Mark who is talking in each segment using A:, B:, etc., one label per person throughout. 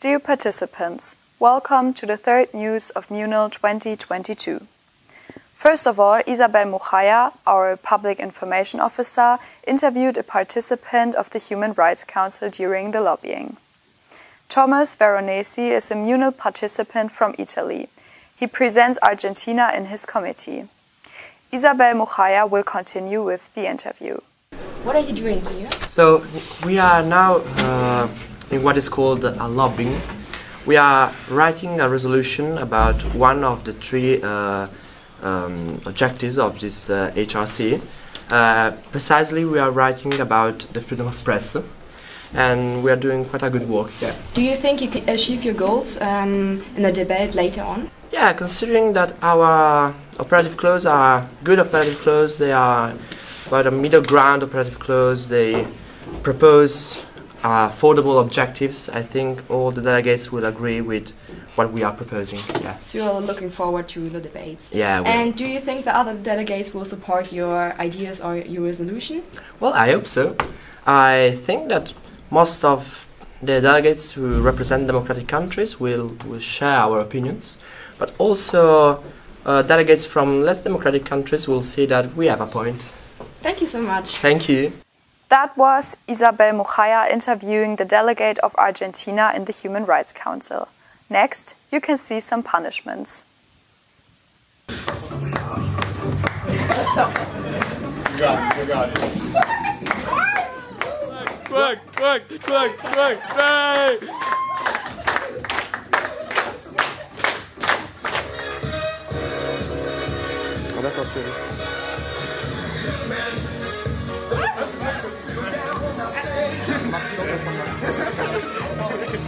A: Dear participants, welcome to the third news of MUNOL 2022. First of all, Isabel Muchaya, our public information officer, interviewed a participant of the Human Rights Council during the lobbying. Thomas Veronesi is a MUNOL participant from Italy. He presents Argentina in his committee. Isabel Muchaya will continue with the interview.
B: What are you doing here?
C: So we are now uh, in what is called a lobbying. We are writing a resolution about one of the three uh, um, objectives of this uh, HRC. Uh, precisely, we are writing about the freedom of press, and we are doing quite a good work here.
B: Do you think you can achieve your goals um, in the debate later on?
C: Yeah, considering that our operative clause are good operative clause, they are about a middle ground operative clause, they propose affordable objectives. I think all the delegates will agree with what we are proposing. Yeah.
B: So you're looking forward to the debates.
C: Yeah.
B: And do you think the other delegates will support your ideas or your resolution?
C: Well, I hope so. I think that most of the delegates who represent democratic countries will, will share our opinions, but also uh, delegates from less democratic countries will see that we have a point.
B: Thank you so much.
C: Thank you.
A: That was Isabel Muchaya interviewing the delegate of Argentina in the Human Rights Council. Next, you can see some punishments.
C: Oh, that's not shitty.
D: There's a place you can go.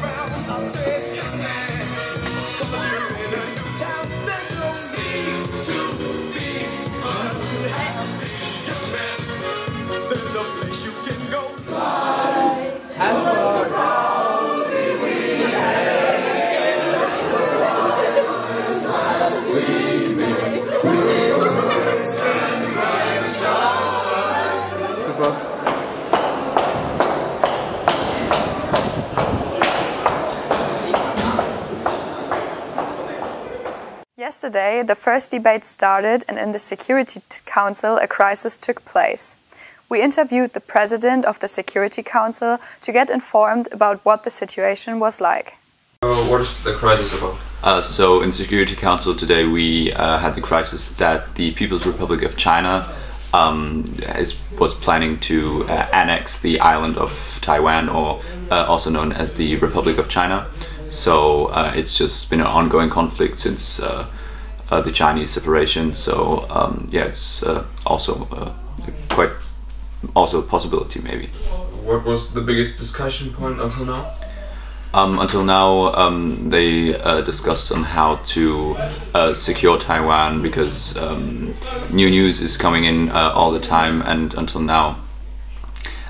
A: Yesterday, the first debate started, and in the Security Council, a crisis took place. We interviewed the president of the Security Council to get informed about what the situation was like.
E: Uh, what is the crisis about?
F: Uh, so in Security Council today, we uh, had the crisis that the People's Republic of China um, is, was planning to uh, annex the island of Taiwan, or uh, also known as the Republic of China. So uh, it's just been an ongoing conflict since uh, the Chinese separation. So um, yeah, it's uh, also uh, quite also a possibility maybe.
E: What was the biggest discussion point until now?
F: Um, until now, um, they uh, discussed on how to uh, secure Taiwan because um, new news is coming in uh, all the time, and until now,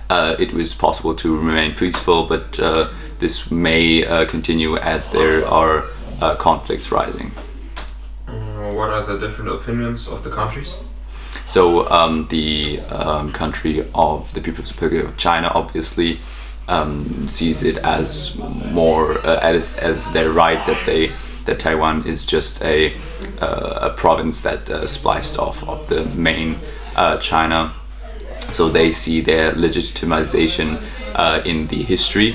F: uh, it was possible to remain peaceful, but uh, this may uh, continue as there are uh, conflicts rising.
E: What are the different opinions of the countries?
F: So um, the um, country of the People's Republic of China obviously um, sees it as more uh, as, as their right that they that Taiwan is just a uh, a province that uh, spliced off of the main uh, China. So they see their legitimization uh, in the history.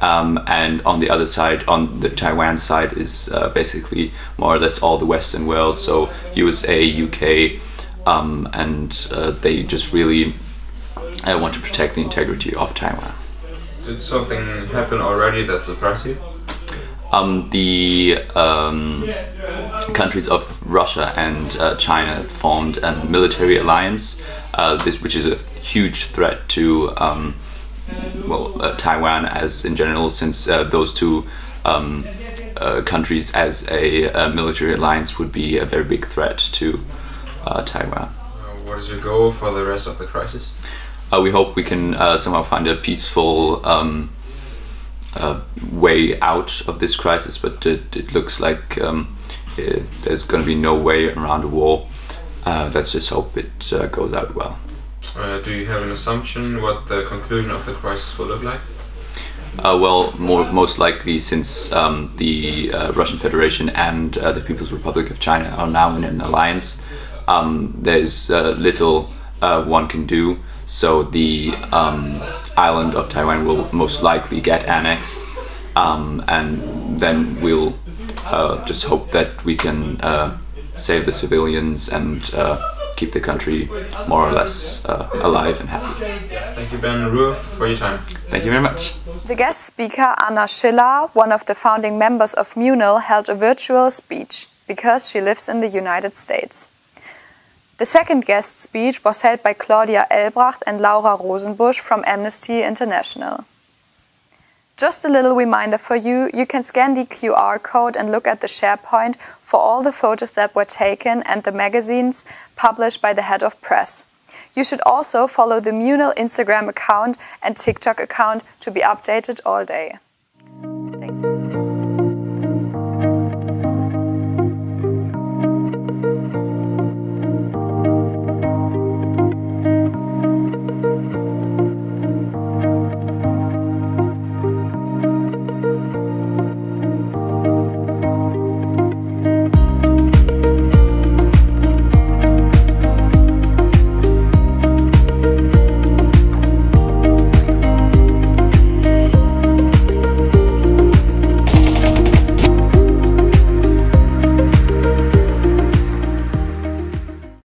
F: Um, and on the other side, on the Taiwan side, is uh, basically more or less all the Western world. So USA, UK, um, and uh, they just really uh, want to protect the integrity of Taiwan.
E: Did something happen already that surprised you?
F: Um, the um, countries of Russia and uh, China formed a military alliance, uh, this, which is a huge threat to um, well uh, Taiwan as in general, since uh, those two um, uh, countries as a, uh military alliance would be a very big threat to uh, Taiwan.
E: Uh, what is your goal for the rest of the crisis?
F: Uh, we hope we can uh, somehow find a peaceful um, uh, way out of this crisis, but it, it looks like um, eh, there's going to be no way around the war. Uh, let's just hope it uh, goes out well.
E: Uh, do you have an assumption what the conclusion of the crisis will look like?
F: Uh, well, more, most likely since um, the uh, Russian Federation and uh, the People's Republic of China are now in an alliance, um, there's uh, little uh, one can do. So the um, island of Taiwan will most likely get annexed, um, and then we'll just hope that we can save the civilians and keep the country more or less uh, alive and happy.
E: Thank you, Ben and Ruth, for your time.
F: Thank you very much.
A: The guest speaker, Anna Schiller, one of the founding members of MUNOL, held a virtual speech because she lives in the United States. The second guest speech was held by Claudia Elbracht and Laura Rosenbusch from Amnesty International. Just a little reminder for you, you can scan the QR code and look at the SharePoint for all the photos that were taken and the magazines published by the head of press. You should also follow the MUNOL Instagram account and TikTok account to be updated all day.